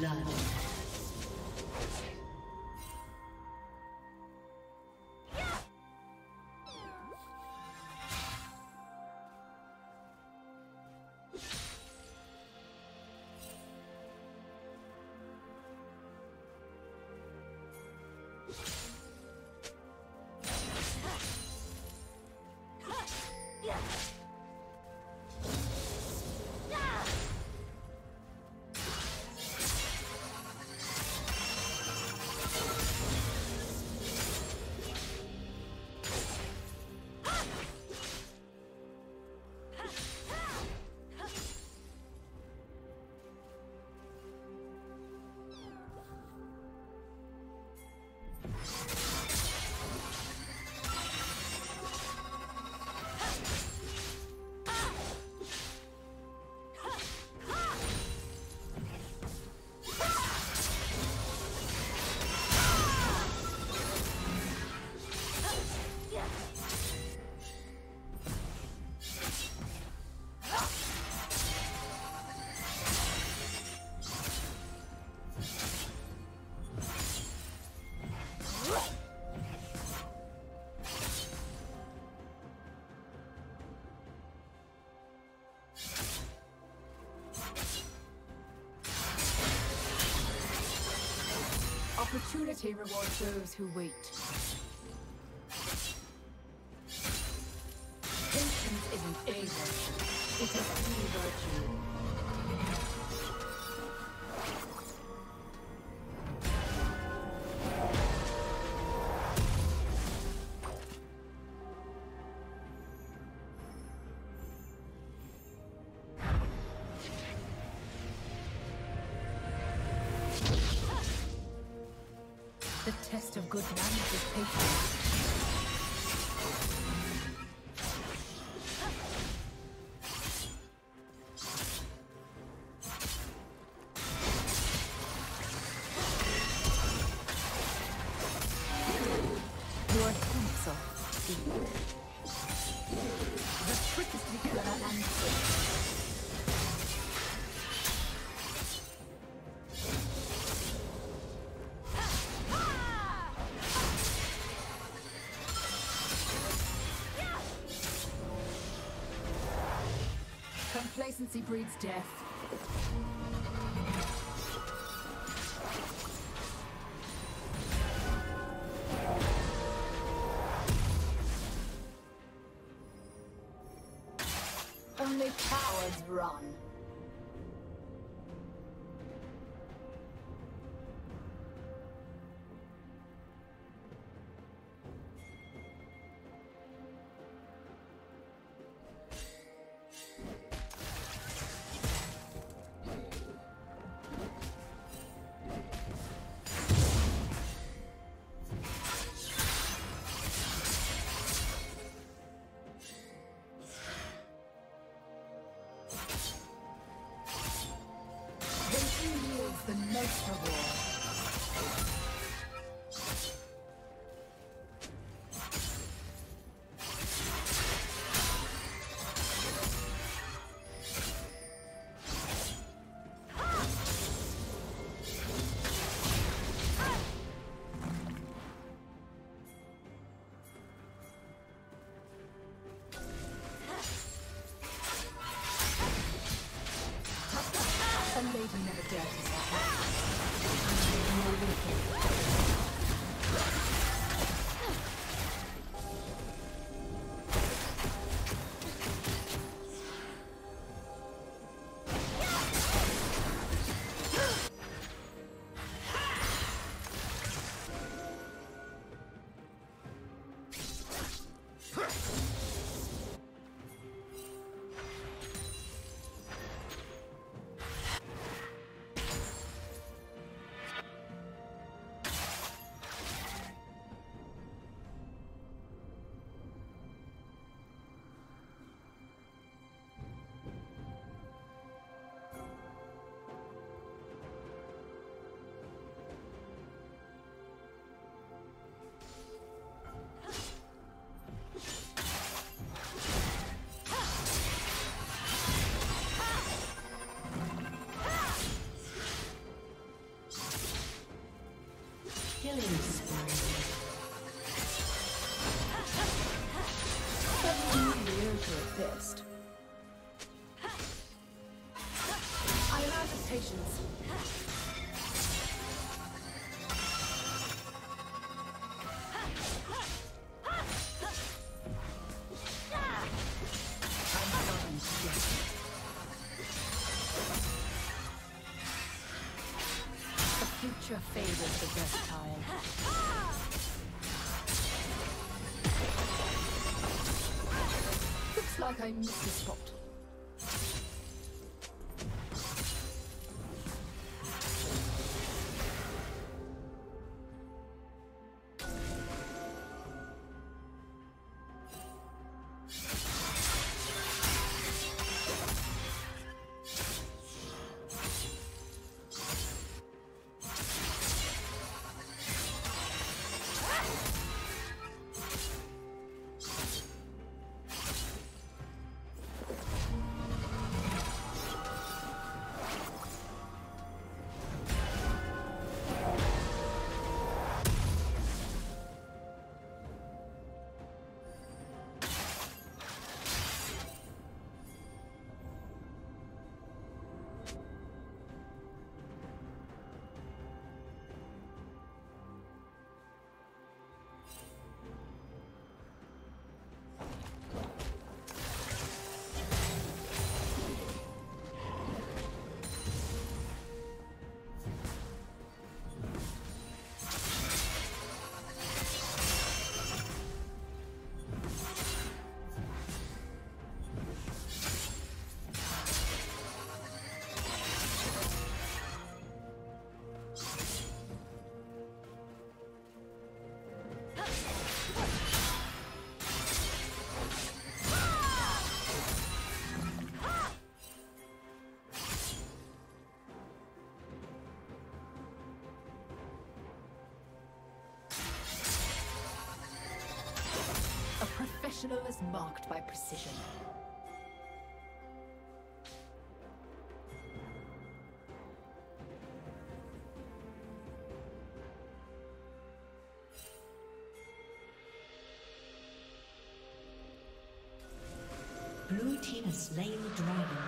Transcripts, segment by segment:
blood. Eternity rewards those who wait. good man manages patient. Inconsistency breeds death. Like I missed a spot. Professional is marked by precision. Blue team has slain the dragon.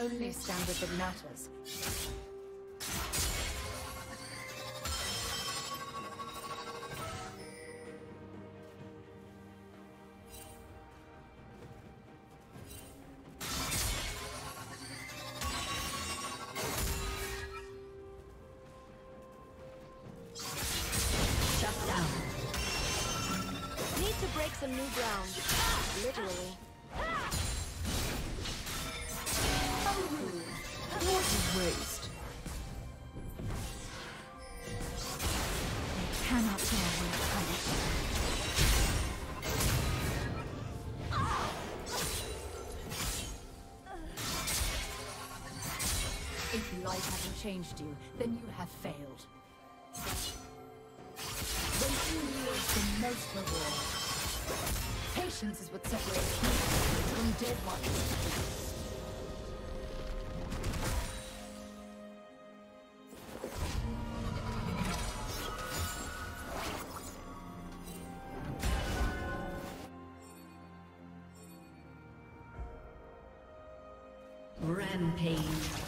Only standard that matters. Need to break some new ground. Literally. Changed you, then you have failed. Waiting yields the most reward. Patience is what separates heroes from dead ones. Rampage.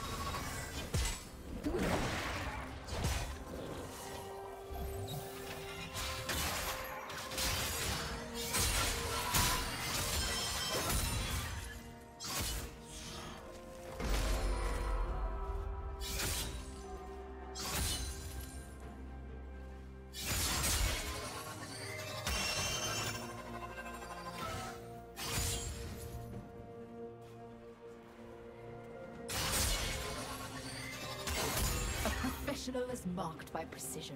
Professional is marked by precision.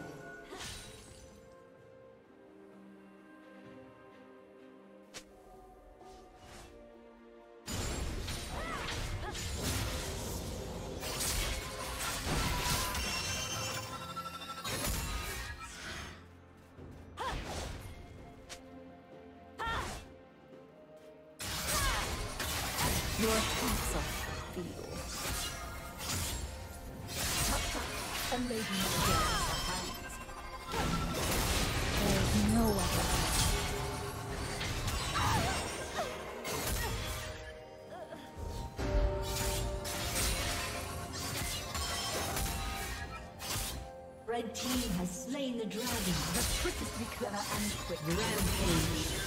The dragon. The be clever and quick. Rampage.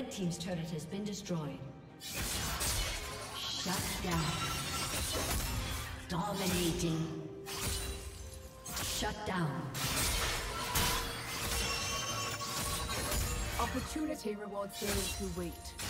Red Team's turret has been destroyed. Shut down. Dominating. Shut down. Opportunity rewards those who wait.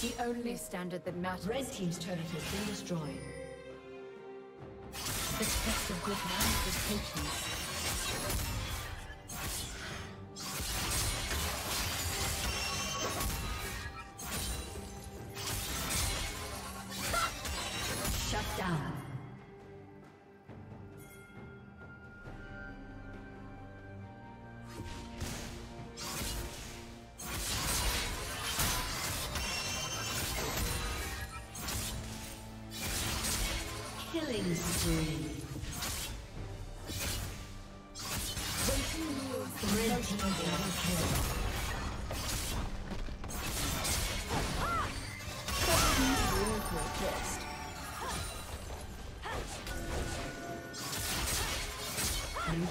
The only standard that matters. Red Team's turret has been destroyed. The test of good manners is patience. Shut down. Blue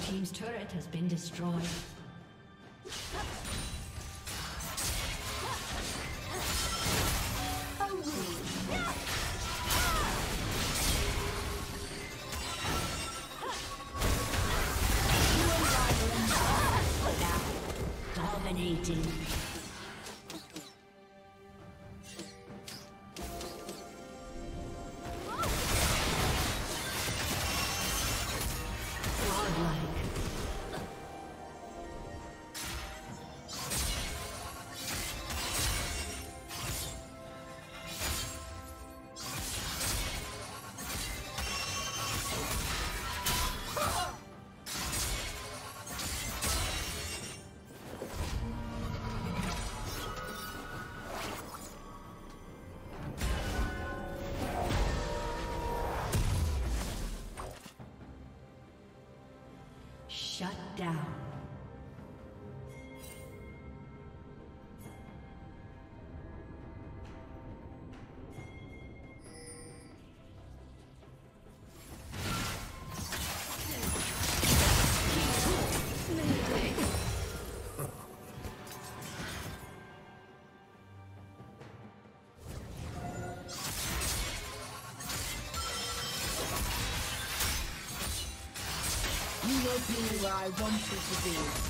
team's turret has been destroyed. Dominating. Shut down. I want you to be.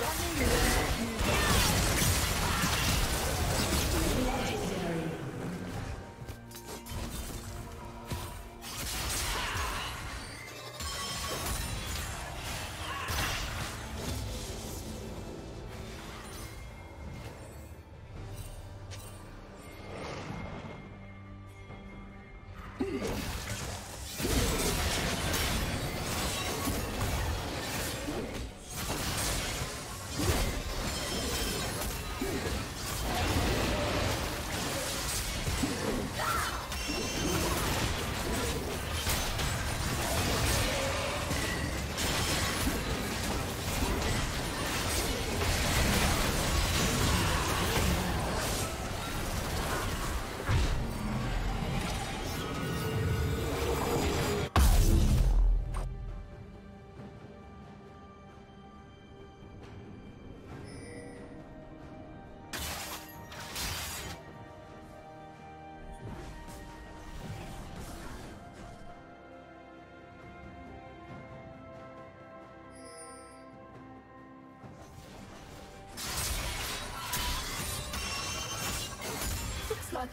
Like